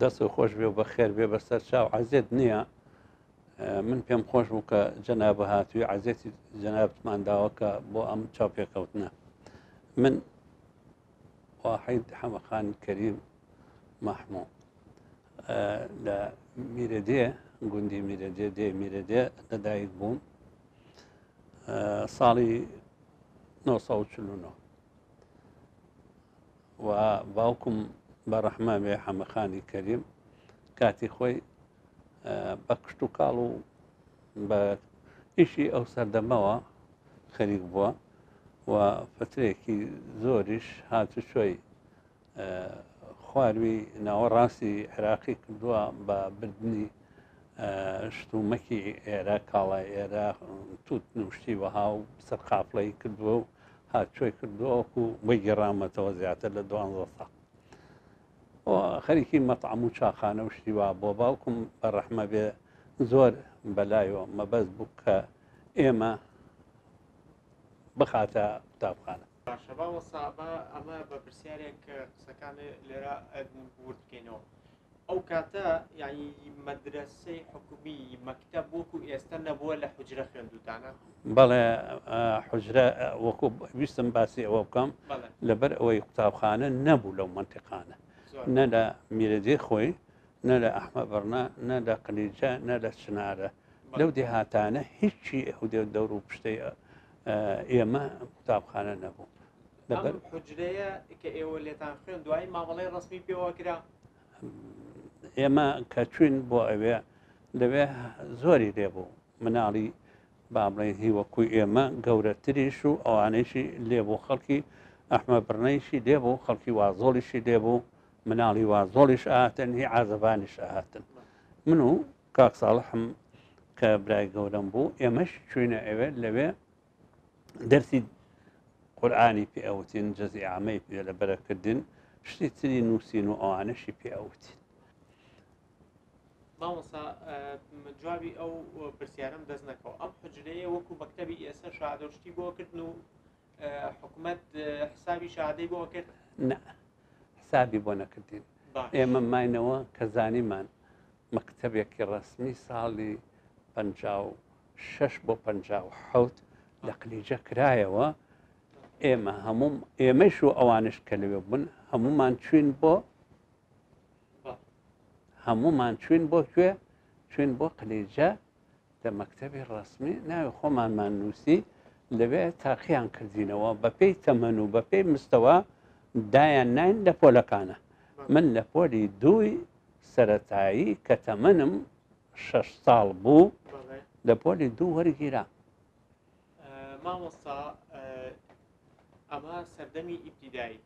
دەست و خۆش بێ بە خێر بێ بەسەر چاو عزیێت نییە من پێم خۆش بوو کە جەناب هاتووی عزیێتی جەنابمان داوەکە بۆ ئەم چاپێکەوتنە من واحید حەمەخان کەریم محموو لە میرەدێ گوندی میرەدێ دێ میرەدێ لەدایک بووم ساڵی 1940 و باوکم بە ڕەحمامێ حەمەخانی کەریم کاتی خۆی بە کشت و کاڵ و بە ئیشی ئەو سەردەمەوە خەریک بووە و فترێکی زۆریش هاتوچۆی خواروی ناوەڕاستی عێراقی کردووە بە بردنی شتومەکی ئێرە کاڵای ئێرە توت نوشتی وەها و سەر قافلەی کردووە و هاتچۆی کردووەکو بۆی گەڕامەتەوە زیاتر لە دوانزە ساڵ خەریکی مەتعام و چاخانە و شتیوا بۆ باوکم بە ڕەحمە بێ زۆر بەلایەوە مەبەست بوو کە ئێمە بخاتە قوتابخانە باشە مامۆستا با ئەمە بە پرسیارێک قسەکان لێرە ورد بکەینەوە ئەو کاتە یعنی مەدرسەی حکومی مەکتب وەکو ئێستا نەبووە لە حجرە خوێندوتانە بەڵێ حجرە وەکو ویستم باسی ئەوە بکەم لەبەر ئەوەی قوتابخانە نەبوو لەو منتیقانە نە لە میرەجێ خۆی نە لە ئەحمە بڕنا نە لە قلیجە نە لە چنارە لەو دێهاتانە هیچی ئەو دێ دەور و پشتەی ئێمە قوتابخانە نەبوو لەبەر حجرەیە کە ئێوە لێتان خوێن دوایی مامەڵی ڕسمی پێوە کرا ئێمە کە چوین بۆ ئەوێ لەوێ زۆری لێ بوو مناڵی بابڵێن هی وەکوی ئێمە گەورەتریش و ئەوانەیشی لێ بۆ خەڵکی ئەحمە بڕنەیشی لێ بوو خەڵکی وازۆڵیشی لێ بوو مناڵی وازۆڵیش ئاتن هی عازەبانیش ئاهاتن من و کاک ساڵحم کە برای گەورەم بوو ئێمەش چوینە ئەوێ لەوێ دەرسی قورآانی پێ ئەوتین جەزی ئامەی پێ لە بەرەکردن شتی تری نووسین و ئەوانەشی پێ ئەوتین مامۆسا جوابی ئەو پرسیارم دەست نەکەەوە ئەم حجرەیە وەکو مەکتتەبی ئێستا شادۆشتی بۆ کردن و حکومەت حسابی شادەی بۆ کرد نا حسابی بۆ نەکردین ئێمە ماینەوە کە زانیمان مەکتتەبێکی ڕسمی ساڵی پ شش بۆ پ حوت لە قلیجە کرایەوە ئێمە هەموم ئێمەش و ئەوانش کە لەوێ بوون هەمومان چوین بۆ هەمومان چوین بۆ کوێ چوین بۆ قلیجە لە مەکتەبی ڕەسمی ناوی خۆمانمان نووسی لەوێ تاقییان کردینەوە بەپێی تەمەن و بەپێی مستەوە دایان ناین لە پۆلەکانە من لە پۆلی دووی سەتایی کە تەمەنم شەش ساڵ بوو لە پۆلی دوو وەرگیرا مامۆستا ئەمە سەردەمی ئیبتیدایی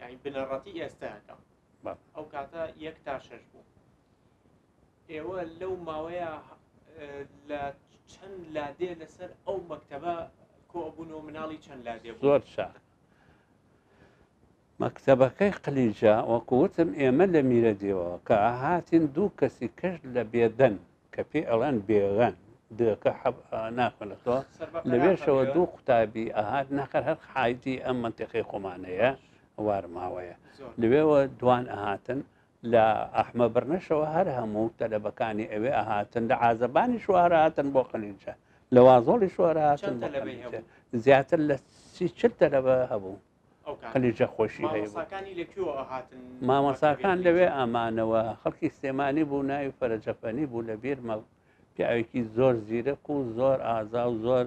یعنی بنەڕەتی ئێستاکە ئەو کاتە یەک تا شەش بوو ئێوە لەو ماوەیە لە چەند لادێ لەسەر ئەو مەکتەبە کۆبوون و مناڵی چەند لادێ بوو؟ زۆر چاک مەکتەبەکەی قلیجا وەکوتم ئێمە لە میرە دێەوە کە هاتین دوو کەسی کەش لە بێدەن کە پێ ئەڵەن بێغەن دەکە ناخەنەتەوە لەوێشەوە دوو قوتابی ئەهات نەخەر هەر حایدی ئەم منتەقی خۆمانەیە وارماوەیە لەوێەوە دوان ئەهاتن لە ئەحمە بڕنەشەوە هەر هەموو تەلەبەکانی ئەوێ ئەهاتن لە عازەبانی شوهرە هاتن بۆ قەلینچە لە وازۆڵی شوهرە هاتن بۆ قەلینچە زیاتر لە سی چل تەلەبە هەبوو قەلیجە خۆشی هەیە مامەساکان لەوێ ئامانەوە خەڵکی سلێمانی بوو ناوی فەرەجەپەنی بوو لە بیرمە پیاوێکی زۆر زیرەک و زۆر ئازا و زۆر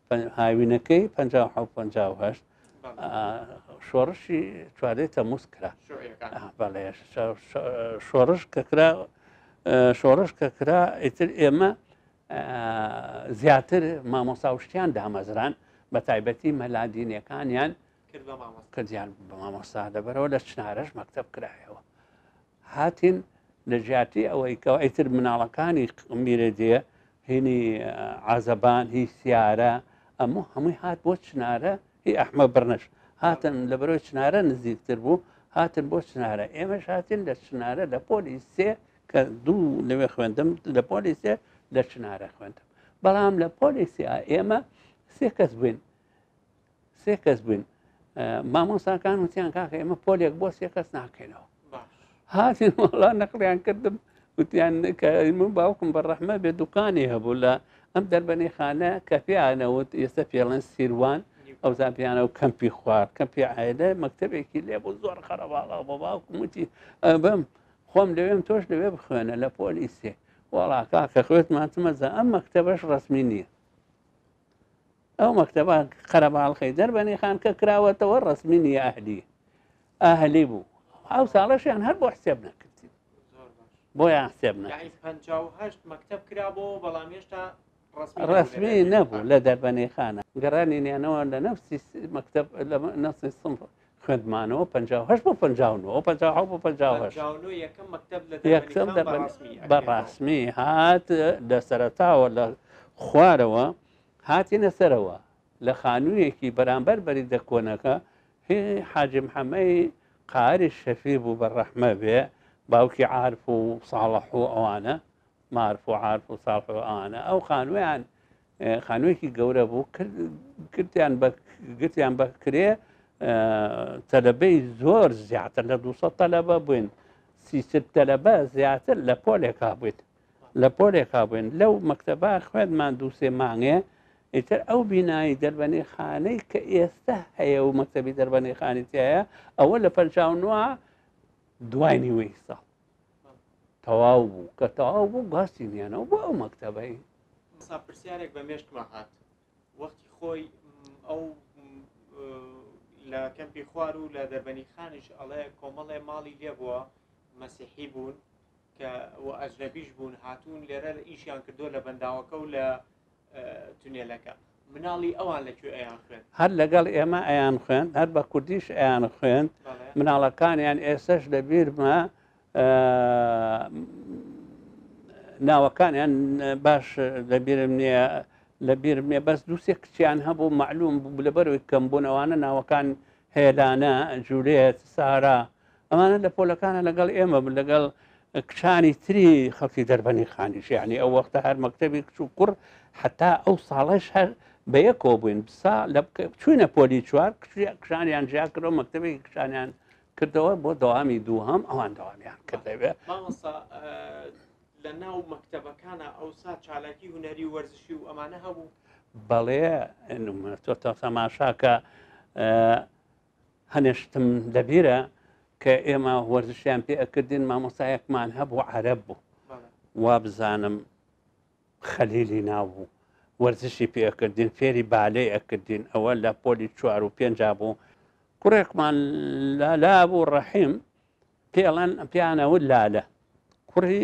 هاوینەکەی پ هەشت شۆڕشی چوارێ تەموس کرا بەڵێ شۆڕش کە کرا شۆڕش کە کرا ئیتر ئێمە زیاتر مامۆساوشتیان دامەزران بە تایبەتی مەلادینەکانیان کردیان بە مامۆستا دەبەرەوە لە چنارەش مەکتب کرایەوە هاتین لە جیاتی ئەوەی کە ئیتر مناڵەکانی میرە دێ هینی عزەبان هی سیارە ئەمە هەمووی هات بۆ چنارە هی ئەحمە بڕنەش هاتن لە بەرەوە چنارە نزیکتر بوو هاتن بۆ چنارە ئێمە هاتین لە چنارە لە پۆلی سێ کە دوو لەوێ خوێندم لە پۆلی سێ لە چنارە خوێندم بەڵام لە پۆلی سیا ئێمە سێ کەس بووین سێ کەس بووین مامۆساکان وتیان کاکە ئێمە پۆلێک بۆ سێ کەس ناکەینەوە هاتین وڵا نەقلیان کردم وتیان کە من باوکم بە ڕەحمە بێ دوکانی هەبوو لە ئەم دەربەنی خانە کە پێیانەوت ئێستا پێڵەن سیروان ئەو زانپیانە و کەمپی خوار کەمپی عایلە مەکتتەبێکی لێ بۆ زۆر خەرەواڵا بە باوکم وتی ئەبم خۆم لەوێم تۆش لەوێ بخوێنە لە پۆلی سێ وڵا کاکە خوێتمان تمەزە ئەم مەکتتەبەش ڕسمی نییە ئەو مەکتەبە قەرەباڵخی دەربەنی خانکە کراوەتەوە ڕسمینی ئەهلی ئاهلی بوو ئەو ساڵەشیان هەر بۆ حسێب نەکردین بۆیان حسێب مەکتب کرا بۆ بەڵام هێشتا ڕسمی نەبوو لە دەربەنی خانە گەڕانی نیانەوە لە نفسی مەکتب لە نفسی سم خوێندمانەوە 5 بۆ 59 بە ڕسمی هات لە سەرتاوە لە خوارەوە هاتینە سەرەوە، لە خانوویەکی بەرامبەر بەریدە کۆنەکە، هی حاجی محەمەی قاری شەفی بوو بە ڕەحمە بێ، باوکی عارف و ساڵح و ئەوانە، مارف و عارف و ساڵح و ئەوانە، ئەو خانوویان خانوویەکی گەورە بوو، گرتیان بە گرتیان بە کرێ، تەلەبەی زۆر زیاتر لە دوو سەد تەلەبە بووین، سی ست تەلەبە زیاتر لە پۆلێکا بووین. لە پۆلێکا بووین لەو مەکتەبا خوێندمان دوو سێ مانگێ ئیتر ئەو بینایی دەربەنی خانەی کە ئێستا هەیە و مەکتەبی دەربەنی خانیتیایە ئەوە لە پەنجاونوە دوای نیوەی ساڵ تەواو بوو کە تەواو بوو گاستی نیانەوە بۆ ئەو مەکتەبەی پرسیارێک بە مێشکمە هات وەختی خۆی ئەو لە کەمپی خوار و لە دەربەنی خانیش ئەڵێ کۆمەڵێ ماڵی لێ بووە مەسیحی بوون کە وە ئەجنەبیش بوون هاتوون لێرە ئیشیان کردووە لە بەنداوەکە و لە تونێلەکە مناڵی ئەوان لەکوێ ئەیان خوێن هەر لەگەڵ ئێمە ئەیان خوێن هەر بە کوردیش ئەیان خوێن مناڵەکانیان ئێسش لە بیرمە ناوەکانیان باش لەبیرم نییە لە بیرم نیە بەس دووسێ کچیان هەبوو معلوم لەبەرەوەی کەم بوونەوانە ناوەکان هێلانە جوولێت سارا ئەمانە لە پۆلەکانە لەگەڵ ئێمە بن لەگەڵ کچانی تری خەڵکی دەربەنی خانیش یعنی ئەو وەختە هەر مەکتتەبی کچ و کوڕ حتا ئەو ساڵش هەر بە یەکەوە بووین بسا لە چوینە پۆلی چوار کشانیان ژیا کرد و مەکتتەبی کشانیان کردەوە بۆ دەوامی دوو هەم ئەوان دەوامیان کردەوێ لە ناو مەکتتەبەکانە ئەوسا چالاکی هوەری وەرزشی و ئەمانە هەبوو بەڵێ تۆ تەماشاکە هەنێ شتم لەبیرە کە ئێمە وەرزشیان پێ ئەکردین مامۆسایەکمان هەبوو عرب بوو وا بزانم خەلیلی ناوبوو وەرزشی پێکردین فێری بالەی ئەکردین ئەوە لە پۆلی چوار و پێنج بوو کوڕێکمان لالا بوو ڕەحیم پێڵەن پیانەوە لالە کوڕی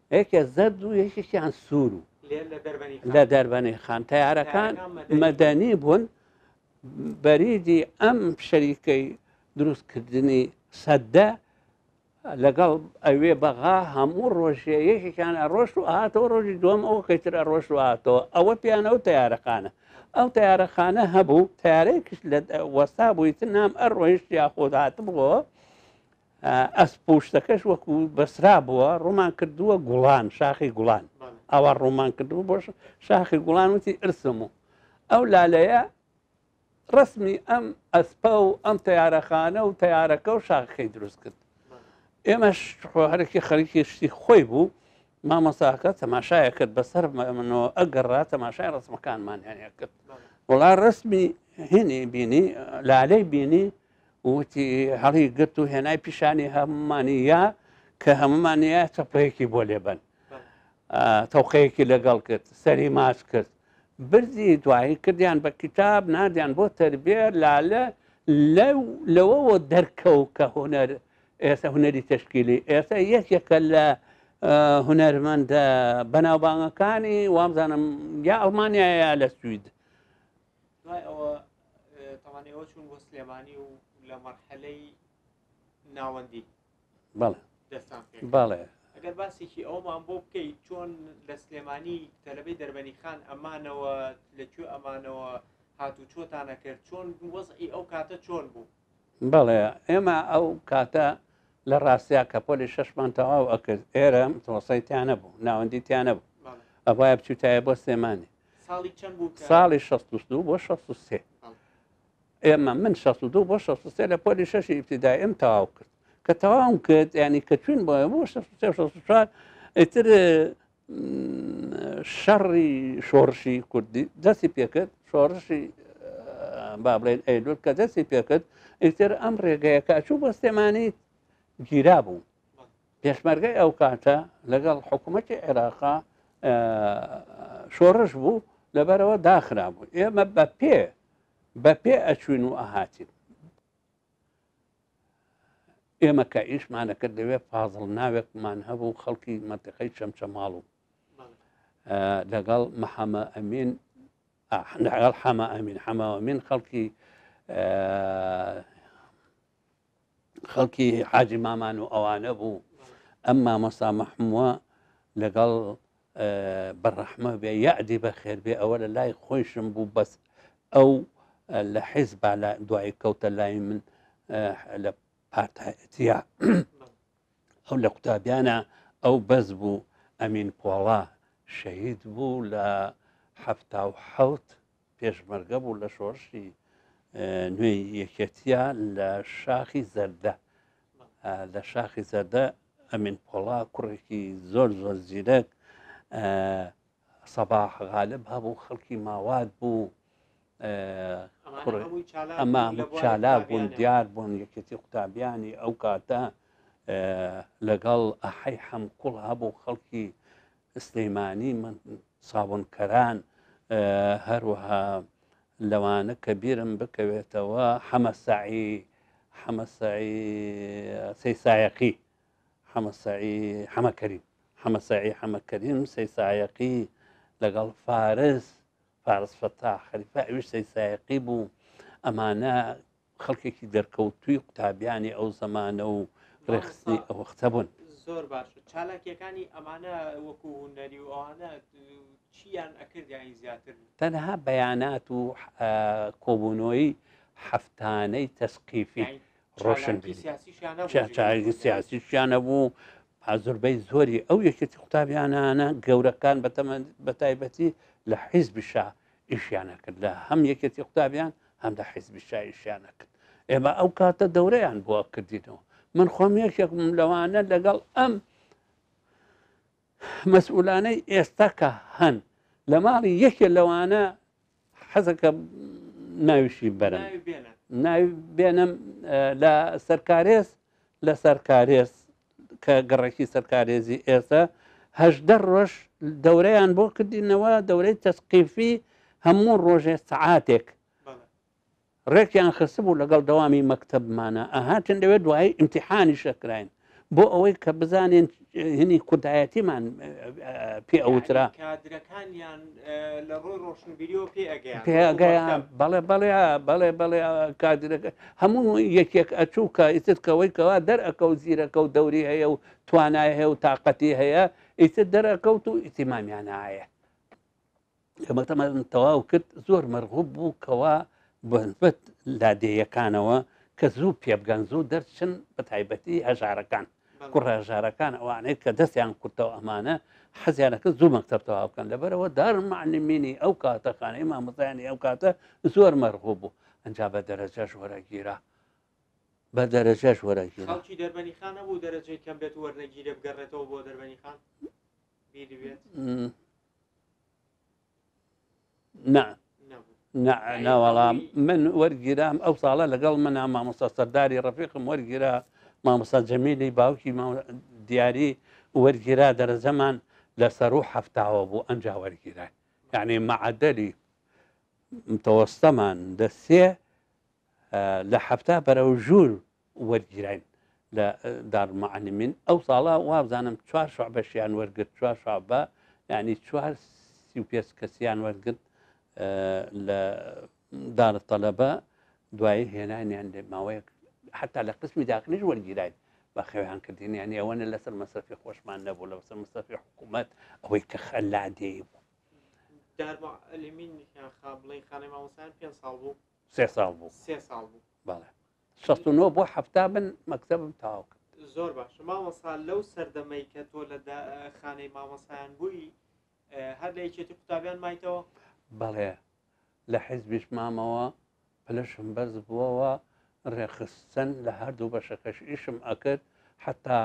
یەکێ زەرد و یەکێکیان سوور و لە دەربەنی خان تیارەکان مەدەنی بوون بەریدی ئەم شەریکەی دروستکردنی سەددە لەگەڵ ئەوێ بەغا هەموو ڕۆژێ یەکێکیان ئەڕۆشت و هاتەوە ڕۆژی دوم ئەو کەیتر ئەڕۆشت و هاتەوە ئەوە پیانەوە تیارەکانە ئەو تیارەخانە هەبوو تارێکش لە وەستا بوویت نام ئەڕۆیشت یاخۆدات بووەوە ئەسپ پوشتەکەش وەکو بەسرا بووە ڕوومان کردووە گوڵان شاخی گوڵان ئاوا ڕوومان کردووە بۆ شاخی گوڵان وتی ئرسم و ئەو لالەیە ڕسمی ئەم ئەسپە و ئەم تیارەخانە و تیارەکە و شاخەکەی دروست کرد ئێمەش هەرکی خەریکی شتی خۆی بوو مامۆساکە تەماشایە کرد بەسەر منەوە ئەگەڕا تەماشای ڕسمەکانمان هەیە کرد وڵا ڕسمی هینی بینی لالەی بینی وتی هەڵی گرت و هێنای پیشانی هەمومانی یا کە هەمومان یا چەپەیەکی بۆ لێبن تەوقەیەکی لەگەڵ کرد سەری ماچ کرد بردی دوایی کردیان بە کتاب نادیان بۆ تربێ لالە لەوەوە دەرکەوت کە هۆنەر ئێستا هوەری تشکیلی ئێستا یەکێکە لە هوەرمەندە بەناوبانگەکانی وامزانم یا ئەڵمانایە لە سوید دوای ئەوە تاوان ئێوە چون بۆ سلێمانی و لە مەرحەلەی ناوەندی بەڵێ دەستان بەڵێ ئەگەر باسێکی ئەومان بۆ بکەیت چۆن لە سلێمانی تەلەبەی دەربەنی خان ئەمانەوە لەکوێ ئەمانەوە هات و چۆتانە کرد چۆن وەزعی ئەو کاتە چۆن بوو بەڵێ ئێمە ئەو کاتە لە ڕاستیا کە پۆلی شەشمان تەواو ئەکرد ئێرە تۆسەیتیانە بوو ناوەندیتیانە بوو ئەوە بچوتایە بۆ سلێمانی ساڵی 62 بۆ 63 ئێمە من 62 بۆ 63 لە پۆلی شەشی ئیبتیدایم تەواو کرد کە تەواوم کرد ینی کە چوین بۆ بۆ 64 ئیتر شەڕی شۆڕشی کوردی دەستی پێکرد شۆڕشی با بڵێن ئەیلول کە دەستی پێکرد ئیتر ئەم ڕێگەیەکە چوو بە سلێمانی گیرا بوو پێشمەرگەی ئەو کاتە لەگەڵ حکوومەتی عێراقا شۆڕش بوو لەبەرەوە داخرا بوو ئێمە بە پێ بە پێ ئەچوین و ئاهاتین ئێمە کە ئیشمانەکە دەوێ فازڵ ناوێکمان هەبوو خەڵکی مەتەقەی چەمچەماڵ و لەگەڵ محەمە ئەمین لەگەڵ حەمە ئەمین حەمە ئەمین خەڵکی خەڵکی حاجی مامان و ئەوانە بوو ئەم مامۆستا مەحمووە لەگەڵ بەڕەحمە بێ یادی بە خێر بێ ئەوە لە لای خۆیشم بوو بەس ئەو لە حیز با دوای کەوتە لای من لە پارتایەتە ئەو لە قوتابیانە ئەو بەس بوو ئەمین پۆڵا شەهید بوو لە حەفتا و حەوت پێشمەرگە بوو لە شۆڕشی نوێی یەکێتیە لە شاخی زەردە لە شاخی زەردە ئەمین پۆڵا کوڕێکی زۆر زۆر زیرەک سەباح غالب هەبوو خەڵکی ماوات بوو ئەمە چالا بوون دیار بوون یەکێتی قوتابیانی ئەو کاتە لەگەڵ ئەحی حەمکوڵ هەبوو خەڵکی سلیمانی، سابونکەران، هەروەها لەوانە کە بیرم بکەوێتەوە حەمە سەعی حەمە سەعی سەیسایەقی حەمە سەعی حەمەکەریم حەمە سەعی حەمەکەریم سەیسایەقی لەگەڵ فارس فارس فەتا خەریفە ئەویش سەیسایەقی بوو ئەمانە خەڵکێکی دەرکەوتوی قوتابیانی ئەو زەمانە و ڕێخستنی ئەوەختە بوون زۆر باشە چالاکیەکانی ئەمانە وەکو هوەری و ئەوانە چیان ئەکردیانی زیاتر تەنها بەیانات و کۆبوونەوەی هەفتانەی تەسقیفی ڕۆشن سیاسیشیانە بوو ئازربەی زۆری ئەو یەکێتی قوتابیانانە گەورەکان بەتەمە بەتایبەتی لە حیزبشا ئیشیانەکرد لە هەم یەکێتی قوتابیان هەم لە حیزبی شایشیانەکرد ئێمە ئەو کاتە دەورەیان بۆ کردینەوە من خۆم یەکێکم لەوانە لەگەڵ ئەم مەسئولانەی ئێستاکە هەن لە ماڵی یەکێ لەوانە حەزەکە ناویشی بەرە ناوی بێنم لە سەرکارێز لەسەر کارێز کە گەڕەکی سەر کارێزی ئێسە هەشدە ڕۆژ دەورەیان بۆ کردینەوە دەورەی تەسقیفی هەموو ڕۆژێ سعاتێک ڕێکیان خست بوو لەگەڵ دەوامی مەکتتەبمانە ئەهاتن دەوێت دوایی ئیمتحانی شەکراین بۆ ئەوەی کە بزانین هەنی کوردایەتیمان پێ ئەوترا پێگەیان بەڵێ بەڵێ بەڵێ بەڵێ کادرەکە هەموو یەکێک ئەچوو کە ئیتر کەەوەی کەوا دەرەکە و زیرەکە و دەوری هەیە و توانای هەیە و تااقەتی هەیە ئیتر دەرەکەوت و ئیتیمامیانە هەیە کە مەکتەمان تەواو کرد زۆر مەرغوب بوو کەوا بەبەت لادێیەکانەوە کە زوو پێبگەن زوو دەرچن بە تایبەتی هەژارەکان کوڕژارەکان ئەوانەیە کە دەستیان کورتەوە ئەمانە حەزیانەکە زوو مەکتب تەواو بکەن لەبەرەوە دارمانمینی ئەو کاتەکانەی مامۆزایانی ئەو کاتە زۆر مەرغوب بوو ئەجا بە دەرەجەش وەرەگیرا بە دەرەجەش وەرەگیر خەڵکی دەربەنی خانە بوو دەرەجەی کەم بێت وەرنەگیرێ بگەڕێتەوە بۆ دەربەنی خان نا نا نا وەڵام من وەرگیرام ئەو ساڵە لەگەڵ منە مامۆستا سەرداری ڕفیقم وەرگیرا مامۆستا جەمیلی باوکی دیاری وەرگیرا دەرەجەمان لە سەر و هەفتاوە بوو ئەمجا وەرگیرا یعنی مەعدەلی متەوەستەمان دە سێ لە هەفتا بەرە و ژوور وەرگیراین لە دارمەعەلمین ئەو ساڵە وابزانم چوار شعبەشیان وەرگرت چوار شعبە یعنی چوار سی و پێ کەسیان وەرگرت لە دارە تەلەبە دوایی هێنانیان لێ ماوەیەک حتا لە قسمی داخلیش وەرگیراین بە خەویان کردین یان ئەوەنە لەسەر مەسرفی خۆشمان نەبوو لە بەسەر مەسرفی حکوومەت ئەوەی کە خەلادێ بوو سێ ساڵ بوو سێ ساڵ بوو بەڵێ شەست و نۆ بۆ حەفتا من مەکتەبم تاو کرد زۆر باشە مامۆسا لەو سەردەمەی کە تۆ لە خانەی مامۆسایان بووی هەر لە یەکێتی قوتابیان مایتەوە بەڵێ لە حیزبیش مامەوە پلشم بەرز بووەوە ڕێخستن لە هەردوو بەشەکەش ئیشم ئەکرد حتا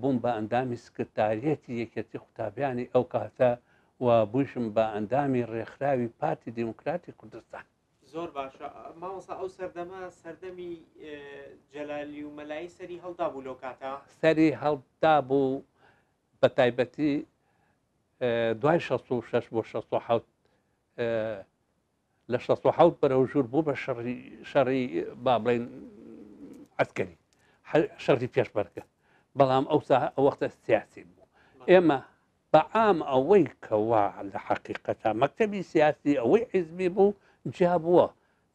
بووم بە ئەندامی سکرتاریەتی یەکێتی قوتابیانی ئەو کاتە و بوویشم بە ئەندامی ڕێکخراوی پارتی دیموکراتی کوردستان. زۆر باشە مامۆسا ئەو سەردەمە سەردەمی جەلالی و مەلایی سەری هەڵدا بوو لەو کاتە سەری هەڵدا بوو بە تایبەتی دوای 6 بۆ 6 لە شەست و حەوت بەرەو ژوور بوو بە شەڕی شەڕی با بڵێن عسکەری شەڕی پێشبەرکە بەڵام ئەو وەختە سیاسی بوو ئێمە بە عام ئەوەی کەوا لە حقیقەتە مەکتتەبی سیاسی ئەوەی حیزبی بوو جیا بووە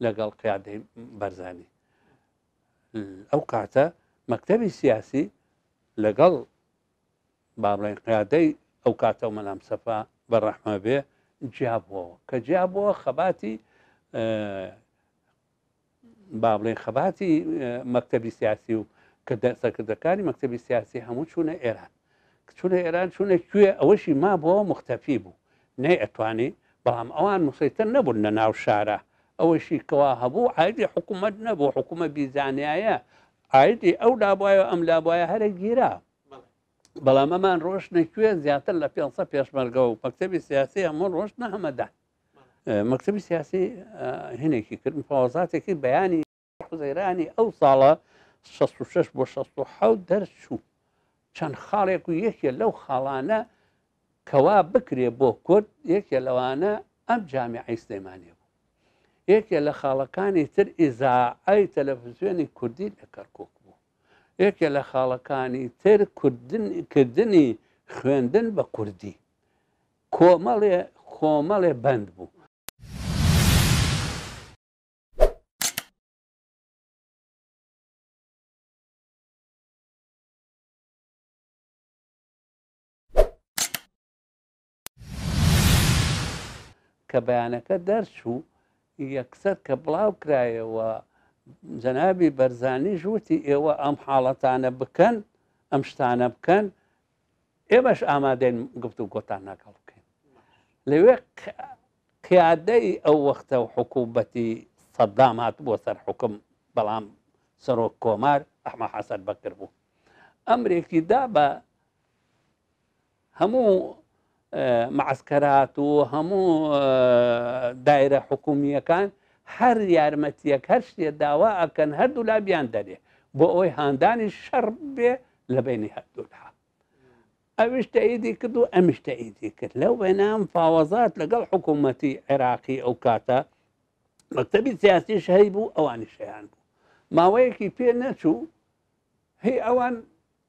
لەگەڵ قیادەی بەرزانی ئەو کاتە مەکتتەبی سیاسی لەگەڵ باڵێن قیادەی ئەو کاتەو مەلام سەفا بە ڕەحمە بێ جیابووەوە کە جیابووە خەباتی با بڵێن خەباتی مەکتتەبی سیاسی و کە سەرکردەکانی مەکتتەبی سیاسی هەموو چوونە ئێران چونە ئێران چونە کوێ ئەوەشی ما بۆ مختەفی بوو نەی ئەتوانی بەڵام ئەوان مسەیتر نەبوون لە ناو شارە ئەوەشی کەوا هەبوو ئایدی حکوومەت نەبوو حکوومە بیزانایە ئایدی ئەو لابواە ئەم لابواە هەرە گیرا بەڵام ئەمان ڕۆشتنە کوێ زیاتر لە پێ پێشمەرگە و مەکتتەبی سیاسی هەموو ڕۆشتنە هەمەدا مەکتتەبی سیاسی هەنێکی کرد مفاوەزاتێکی بەیانی حزەیرانی ئەو ساڵە 66 بۆ 16 دەرچوو چەند خاڵێک و یەکێ لەو خاڵانە کەوا بکرێ بۆ کورد یەکێ لەوانە ئەم جامی ئەیسلێمانێ بوو یەکێ لە خاڵەکانی تر ئیزاعی تەلەڤزیۆنی کوردی لە کەرکک یەکێ لە خاڵەکانی تر کردنی خوێندن بە کوردی کۆمەڵێ خۆمەڵێ بەند بوو. کە بەیانەکە دەرچوو یەکسەر کە بڵاو کرایەوە جەنابی بەرزانیش وتی ئێوە ئەم حاڵەتانە بکەن ئەم شتانە بکەن ئێمەش ئامادەین گفت و گۆتان ناکەڵ بکەین لەوێ قیادەی ئەو وەختە و حکووبەتی سەدام هات بۆ سەر حکم بەڵام سەرۆک کۆمار ئەحمە حەسەر بەکر بوو ئەمرێکی دا بە هەموو معسکەرات و هەموو دایرە حکومیەکان هەر یارمەتیەک هەر شتێ داوا ئەکەن هەردوو لا بیان دەرێ بۆ ئەوەی هاندانی شەڕ بێ لە بینی هەردوولا ئەوش تەئیدی کرد و ئەمیش تەئیدی کرد لەو وێنام فاوەزات لەگەڵ حکوومەتی عێراقی ئەو کاتە مەکتتەبی سیاسی شەهی بوو ئەوانی شیان بوو ماوەیەکی پێ نەچوو هی ئەوان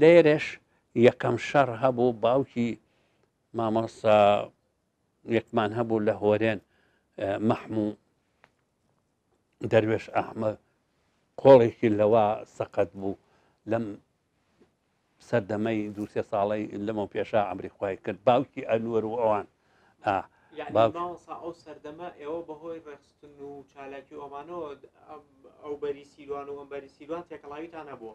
لێرەش یەکەم شەڕ هەبوو باوکی مامۆستا یەکمان هەبوو لە هۆرێن مەحموو دەروێش ئەحمە کۆڵێکی لەوە سەقەت بوو لەم سەردەمەی دوسێ ساڵی لەمە پێشا ئەمری خی کرد باوکی ئەلوەر و ئەوان ئەو سەردەمە ئێوە بەهۆی ڕێخستن و چالاکی ئۆمانەوە ئەو بەری سیروان و ئەم بەری سیروان تێکەڵاویتان نەبووە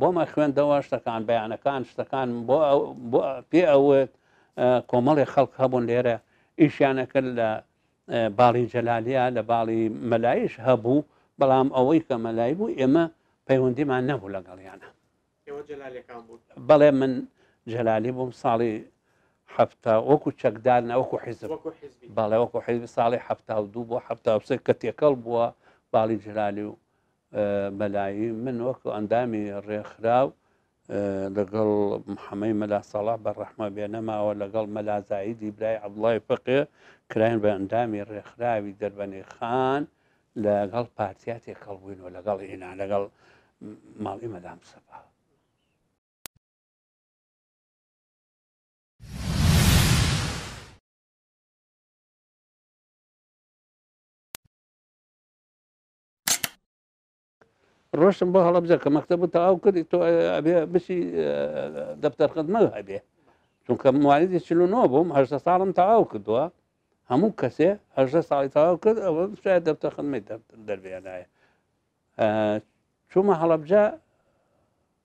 بۆمە خوێندەوە شتەکان بەیانەکان شتەکان بۆ پێ ئەوت کۆمەڵی خەڵک هەبوون لێرە ئیشیانە کرد لە باڵی جەلالیا لە باڵی مەلایش هەبوو بەڵام ئەوەی کە مەلای بوو ئێمە پەیوەندیمان نەبوو لەگەڵیانە بەڵێ من جەلالی بووم ساڵی هەفتا وەکو چەکدار نەوەکو حیزب بەڵێ وەکو حیزب ساڵی هەفتا و دوو بۆ هەفتا سێ کە تێکەڵ بووە باڵی جلالی و مەلایی من وەکو ئەندامی ڕێکخراو لەگەڵ محەمەی مەلا ساڵح بە ڕەحمە بێنەماوە لەگەڵ مەلازاییدی برای عبڵای فقێ کراین بە ئەندامی ڕێکخراوی دەربەنی خان لەگەڵ پارتیاتێک کەڵبووینەوە لەگەڵ ئینا لەگەڵ ماڵی مەدام سەپا ڕۆشتم بۆ هەڵبجە کە مەکتب و تەواو کردی تۆ ئەبێ بچی دەفتەر خدمە هەبێ چونکە موالیدی چلوەوە بووم هەشە ساڵم تەواو کردووە هەموو کەسێ هەشە ساڵی تەواو کرد ئەوە شاید دەفتەر خدمەی دەربێنایە چوومە هەڵبجە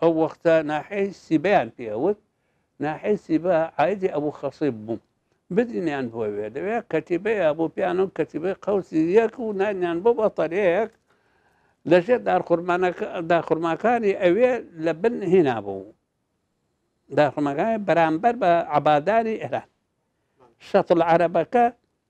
ئەو وەختە ناحیەی سیبەیان پێ ئەوت، ناحیەی سیبە عایدی ئەبو خەسیب بوو، بردینیان بۆ وێ، لەوێ کەتیبەی ئەبو پێیان ئەوت کەتیبەی قەوسی یەک و ناردنیان بۆ بەتەلێک لە ژێر دارخورماکانی ئەوێ لە بن هینا بوو، دارخورماکانی بەرامبەر بە عەبادانی ئێران، شەتڵ عەرەبەکە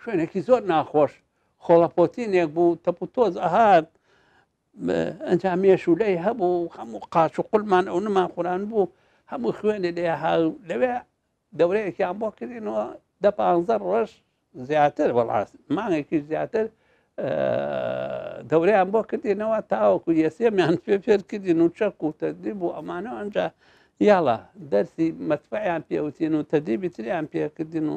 شوێنێکی زۆر ناخۆش خۆڵەپۆتینێک بوو تەپ و تۆز ئەهات ئەجا مێشولەی هەبوو هەموو قاچ و قلمان ئەو نمان خوران بوو هەموو خوێنێ لێ لەوێ دەورەیەکیان بۆ کردینەوە دە پ ڕۆژ زیاتر وڵاس مانێکی زیاتر دەوریان بۆ کردینەوە تاوەکو یەسێمیان پێ فێر کردین و چەک و تەدیب و ئەمانە ئەجا یاڵە دەرسی مەتبعیان پێوتین و تەدیبی تریان پێکردین و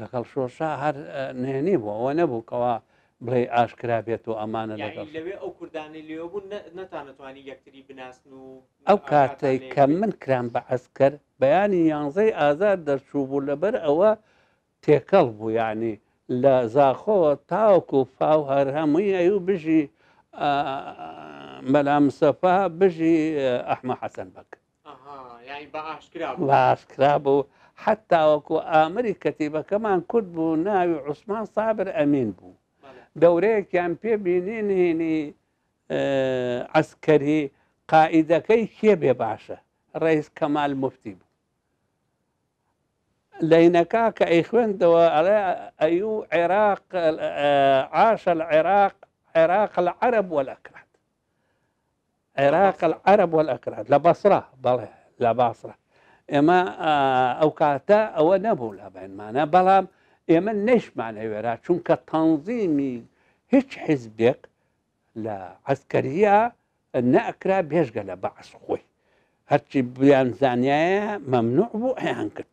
لەگەڵ شۆرشا هەر نێنی بوو ئەوە نەبوو کەوا بڵێ ئاشکرا بێت و ئەمانە لەگەڵ لەوێ ئەو کوردانی لێ بوون نەتانەتوانی یەکتری بناسن و ئەو کاتەی کە من کران بە ئەسکەر بەیانی یانزەی ئازار دەرچوو بوو لەبەر ئەوە تێکەڵ بوو یعنی لە زاخۆوە تاوکو و فاو هەر هەمووی ئەو بژی مەلا مسەفا بژی ئەحمە حەسەن بەکە بەئاشکرا بوو حەتاوەکو ئامری کەتیبەکەمان کورد بوو ناوی عوسمان سابر ئەمین بوو دەورەیەکیان پێ بینین هینی عسکەری قائیدەکەی کێ بێ باشە ڕئیس کەمال مفتی بوو لەینەکە کە ئەی خوێندەوە ئەڵێ ئەی و عێراق عاشە لە عێراق عێراق لە عەرب وەلەکرات عراق العرب والاکراد لە بەسرە بەڵێ لە باسرە ئێمە ئەو کاتە ئەوە نەبوو لە بەنمانە بەڵام ئێمە نەیشمانەوێرا چونکە تەنزیمی هیچ حزبێک لە عسکەریە نەکرا بێژگە لە بەعس خۆی هەرچی بیان زانایە مەمنوع بوو ئەیان کرد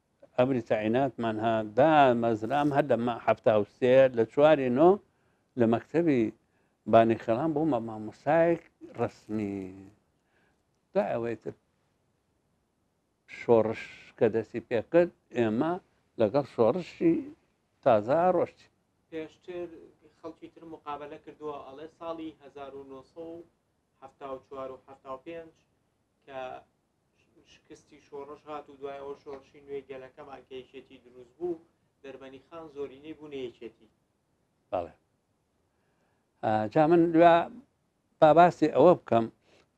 ئەمری تەعیناتمان ها دامەزرام هەر لە ما حەفتا و سێ لە چواری نۆ لە مەکتەبی بانیخەڵان بوومە مامۆستایەک ڕسمی دا ئەوەی تر شۆڕش کە دەستی پێکرد ئێمە لەگەڵ شۆڕشی تازە ڕۆشتی پێشتر خەڵکی تر مقابلە کردووە ئەڵێ ساڵی 1970 کە شکستی شۆڕش هات و دوای ئەوە شۆڕشی نوێی گەلەکەمان کە یەکێتی دروست بوو دەربەنی خان زۆرینەی بوونە یەکێتی بەڵێ جا من دوێ باباسی ئەوە بکەم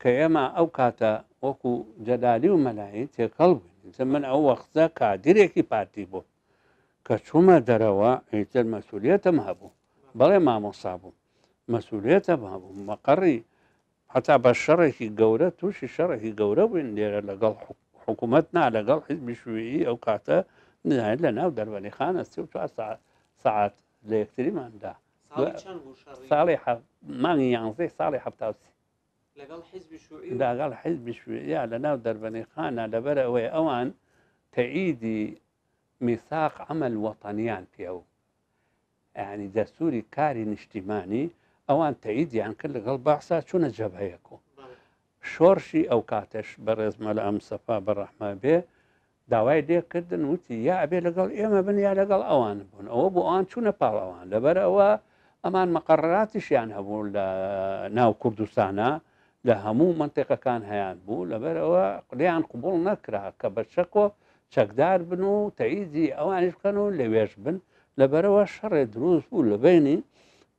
کە ئێمە ئەو کاتە وەکو جەدالی و مەلایی تێکەڵ بووین من ئەو وەختە کادرێکی پارتی بوو کە چوومە دەرەوە ئیتر مەسوولەتم هەبوو بەڵێ مامۆسا بوو مەسوولەتە بابوو مەقڕی هەتا بە شەڕێکی گەورە تووشی شەڕێکی گەورە بووین لێرە لەگەڵ حکوومەت نا لەگەڵ حیزبی شوویی ئەو کاتە نزانێت لە ناو دەربەنی خانە سی و چوار ساعت ساعت لە یەکتریماندا ساڵی چەند بوو شەڕی؟ ساڵی حەف- مانگی یانزەی ساڵی هەفتا و سێ لەگەڵ حیزبی شووعی و لەگەڵ حیزبی شوویە لە ناو دەربەنی خانە لەبەر ئەوەی ئەوان تەئیدی میساق عەمەل وەتەنیان پێوە یەعنی دەستوری کاری نیشتیمانی ئەوان تەیدیان کرد لەگەڵ بەعسا چونە جەبهەیەک و شۆرشی ئەو کاتەش بەڕێز مەلا مستەفا بەڕەحمە بێ داوای لێ کردن وتی یا ئەبێ لەگەڵ ئێمە بن یا لەگەڵ ئەوان بوون ئەوە بۆ ئەوان چونە پاڵ ئەوان لەبەر ئەوە ئەمان مەقەڕاتیشیان هەبوو لە ناو کوردستانە لە هەموو مەنتیقەکان هەیان بوو لەبەر ئەوە قلیان قبول نەکرا کە بە چەکۆ چەکدار بن و تەعیدی ئەوانش بکەن و لەوێش بن لەبەرەوە شەڕێ دروست بوو لە بینی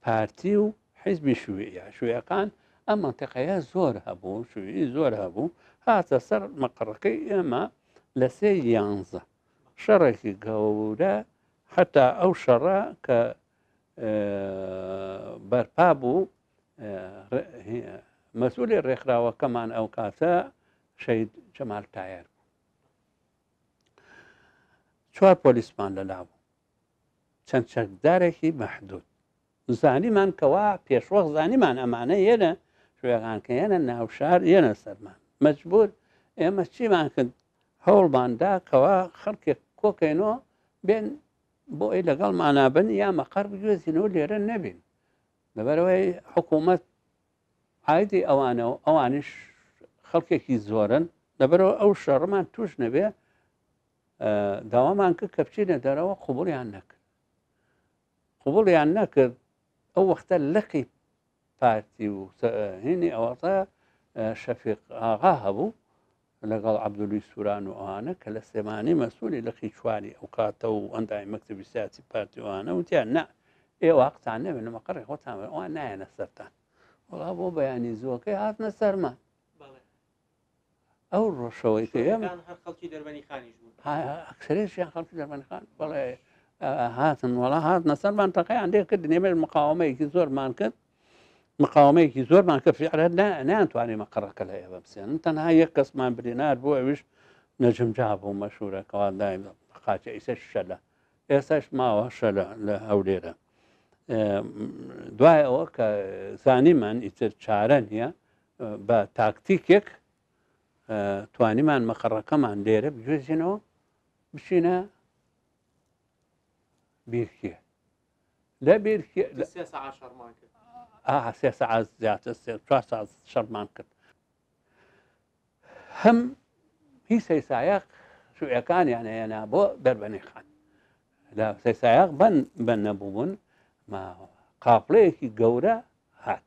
پارتی و حیزبی شوویە شوێەکان ئەم منتەقەیە زۆر هەبوو شووی زۆر هەبوو هاتە سەر مەقڕەکەی ئێمە لە سێ یانزە شەڕێکی گەورە حتا ئەو شەڕە کە بەرپا بوو مەسولی ڕێکخراوەکەمان ئەو کاتە شەید جەمال تایەر بوو چوار پۆلیسمان لەلا بوو چەند چەکدارێکی مەحدود زانیمان کەوا پێشوەخ زانیمان ئەمانە یەنە شوێغانکە یەنە ناوشار یەنە سەرمان مەجبور ئێمە چیمان کرد هەوڵماندا کەوا خەڵکێک کۆکەینەوە بێن بۆ ئەی لەگەڵ مانابن یا مەقەر بگوێزینەوە لێرە نەبین لەبەرئەوەی حکوومەت ئایدی ئەوانە و ئەوانیش خەڵکێکی زۆرن لەبەرەوە ئەو شەڕمان توش نەبێ داوامان کرد کە بچینە دەرەوە قوبڵیان نەکرد قوبڵیان نەکرد ئەو وەختە لەقی پارتی و هینی ئەوەتە شەفیق ئاغا هەبوو لەگەڵ عەبدولی سوران و ئەوانە کە لە سلێمانی مەسولی لقی چواری ئەو کاتە و ئەندامی مەکتبی سیاسی پارتی ئەوانە وتیان نا ئێوە حەقتان نەبێت لە مەقەڕی خۆتان بن ئەوان نایەنە سەرتان وڵا بۆ بەیانی زۆکەی هاتنە سەرمان ئەو ڕۆژەوەی کە ئێمە ئەکسرێکیان خەڵکی دەربەنی خان بەڵێ هاتن وڵا هاتنە سەرمان تەقیان لێ کردن ئێمە مقاومەیەکی زۆرمان کرد مقاومەیەکی زۆرمان کە فعرە نەیانتوانانی مەقڕەکە لە ئێوە بسێن تەنها یەک کەسمان برینار بوو ئەوش نەجمجا بوو مەشورە کەوادای قاچە ئیسە شەلە ئێستاش ماوە شەلە لە هەولێرە دوای ئەوە کە زانیمان ئیتر چارە نییە بە تاکتیکێک توانیمان مەقڕەکەمان لێرە بگوێزینەوە بچینە بیرکیە لەبیر سێ سەعات زیاتر سێ چوار ساز شەڕمان کرد هەم هی سەیسایەق شوئەکانیان هێنا بۆ دەربەنی خان لە سەیسایەق بەن بەن نەبووبوون قافلەیەکی گەورە هات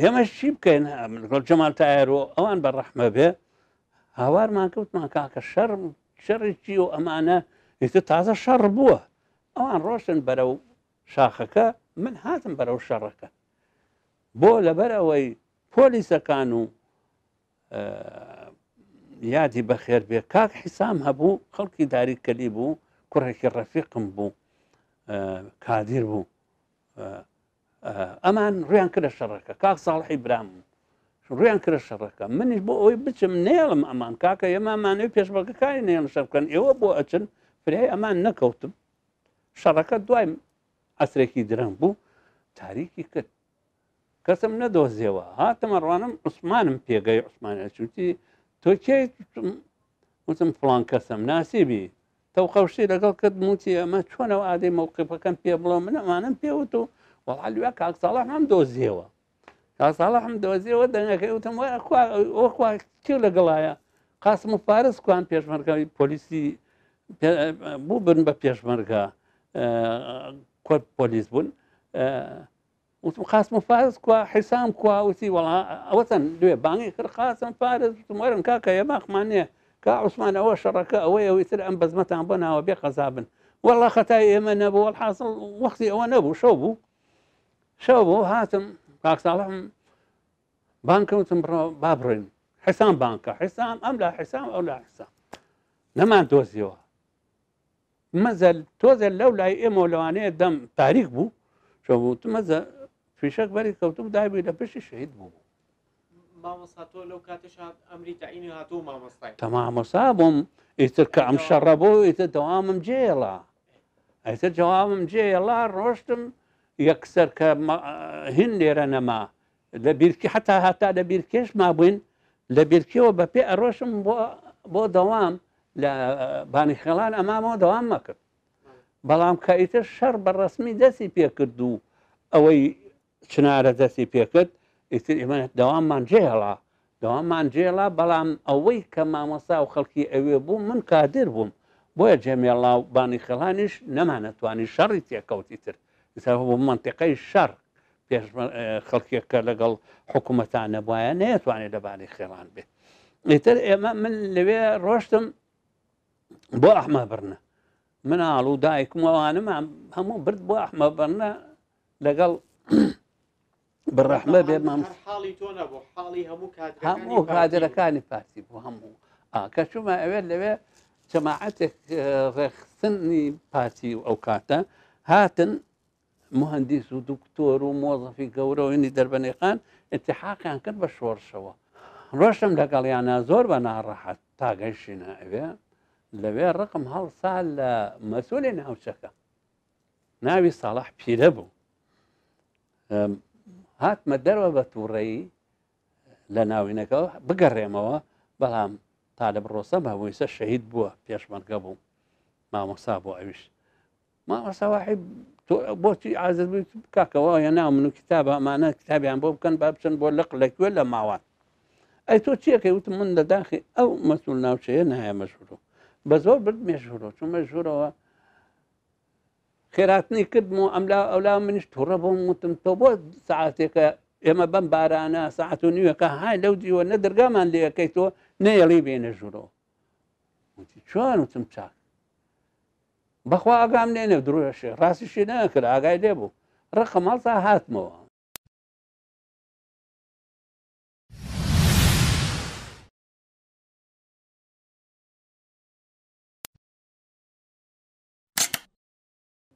ئێمەش چی بکەین گڵ جەمال تایەرۆ ئەوان بە ڕەحمە بێ هاوارمان کەوتمان کاکە شەڕ شەڕی چی و ئەمانە ئیتە تازە شەڕ بووە ئەوان ڕۆشتن بەرە و شاخەکە من هاتم بەرە و شەڕەکە بۆ لەبەر ئەوەی پۆلیسەکان و یادی بەخێر بێ کاک حیسام هەبوو خەڵکی داری کەلی بوو کوڕێکی ڕەفیقم بوو کادیر بوو ئەمان ڕویان کرە شەڕەکە کاک ساڵحی برام ڕویان کرە شەڕەکە منیش بۆ ئەوی بچم نێڵم ئەمان کاکە ئێمامانەوەی پێشمەکەکانی نێڵم شەرکەن ئێوە بۆ ئەچن فرای ئەمان نەکەوتم شەڕەکە دوای ئەسرێکی درەنگ بوو تاریکی کرد کەسم نەدۆزیەوە هاتەمە ڕوانم عوسمانم پێگەی عوسمانە چوتی تۆکێ وتم فلان کەسم ناسیبی تەوقەوشی لەگەڵ کردم وتی ئەمە چۆنە و ئادەی مەوقفەکەم پێ بڵێ من ئەمانم پێوت و وەڵالوێ کاک ساڵح هەم دۆزیەوە کاک ساڵح هەم دۆزیەوە دەنگەکەی وتم وای خوا ئەو خوا کێ لەگەڵایە قاسم و فارس کوان پێشمەرگەی پۆلیسی پێ- بوو بن بە پێشمەرگە کۆت پۆلیس بوون وتم قاسم و فارس کوا حیسام کوا وتی وەڵا ئەوەتەن دوێ بانگی کرد قاسم فارس وتم وەرن کاکە یە باخمان نییە کا عوسمان ئەوە شەڕەکە ئەوەی ئەوی تر ئەم بەزمەتان بۆ ناوە بێ قەزابن وەڵا خەتای ئێمە نەبوو وەڵحاصل وەختی ئەوە نەبوو شەو بوو شەو بۆ هاتم کاکساڵم بانکەوتم بڕۆ با بڕێن حسام بانکە حسام ئەم لا حسام ئەو لا حسام نەمان دۆزیەوە مەزە تۆزێ لەو لای ئێمەوە لەوانەیە دەم تاریک بوو شەوت مەزە فیشەک بەری کەوتم دابی لە پشتی شەهید بوو تەمامۆسا بووم ئیتر کە ئەم شەڕە بۆ ئیتر دەوامم جێڵە ئەیتر جوامم جێڵا ڕۆشتم یەکسەر کە هین لێرە نەما لە بیرکی حەتا هەتا لە بیرکێش مابووین لە بیرکیەوە بە پێ ئەرۆشم بۆ بۆ دەوام لە بانی خێڵان ئەمامەوە دەوام مەکرد بەڵام کە ئیتر شەڕ بە ڕسمی دەستی پێکرد و ئەوەی چنارە دەستی پێکرد ئیتر ئێمە دەواممان جێهڵا دەوام مانجێڵا، بەڵام ئەوەی کە مامۆستا و خەڵکی ئەوێ بوو من کادر بووم، بۆیە جەمێڵا و بانیخێڵانیش نەمانەتوانی شەڕی تێکەوت ئیتر ئیتر بوو مەنتیقەی شەڕ پێش خەڵکێک کە لەگەڵ حکوومەتان نەبوایە نەیەتوانێت لە بانیخێڵان بێ ئیتر ئێمە من لەوێ ڕۆشتم بۆ ئەحمە بڕنە مناڵ و دایکمەوانمان هەموو برد بۆ ئەحمە بڕنە لەگەڵ بەڕەحمە بێ مام حاڵی تۆ نەبوو حاڵی هەموو کات هەموو کادرەکانی پارتی بوو هەموو کە چوومە ئەوێت لەوێ جەماعەتێک ڕێخستنی پارتی و ئەو کاتە هاتن مهندیس و دکتۆر و مۆزەفی گەورەوەنی دەربەنێخان اتحاقیان کرد بە شۆڕشەوە ڕۆشتم لەگەڵیانە زۆر بە ناڕەحەت تاگەیشتینە ئەوێ لەوێ ڕقم هەڵسا لە مەسوولێن هاوچەکە ناوی ساڵح پیرە بوو هاتمە دەرەوە بە تووڕەیی لە ناوینەکەەوە بگەڕێمەوە بەڵام تا لە بڕۆسەم هەموویسە شەهید بووە پێشمەرگە بوو مامۆسا بۆ ئەویش مامۆساواحی بۆچی ئازر کاکەەوە یا ناو من و کتابە ئەمانە کتابیان بۆ بکەن با بچن بۆ لەق لەکوێ لە ماوان ئەی تۆ چیەکەی وتم من لە داخی ئەو مەسول ناوچەیە نایە مەژورو بە زۆر برد مێژورۆ چون مەژورەوە خێراتنی کردم و ئەملا ئەولا منش تووڕە بۆم وتم تۆ بۆ ساعاتێکە ئێمە بەم بارانە ساعت و نیوەکە های لەو دیوە نە دەرگامان لەکەی تۆ نەیەڵی بێنە ژوورۆ چۆن وتم چاک بەخوا ئاگام لێ نە درۆشێ ڕاستیشی نەکرد ئاگای لێ بوو ڕقە ماڵ تا هاتمەوە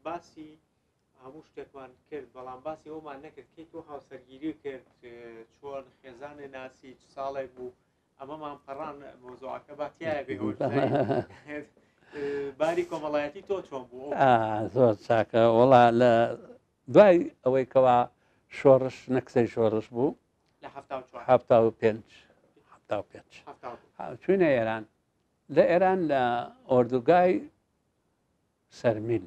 باسی هەموو شتێکمان کرد بەڵام باسی ئەومان نەکرد کەی تۆ هاوسەرگیری کرد چۆن خێزانێ ناسی ساڵێک بوو ئەمەمان پەڕان مۆزۆعەکە باتیایە بێ باری کۆمەڵایەتی تۆ چۆن بوو زۆر چاکە وڵا لە دوای ئەوەی کەوا شۆڕش نەکسەی شۆڕش بوو لە هەفتا و پێنج هەفتا و پێنج چوینە ئێران لە ئێران لە ئۆردوگای سەرمیل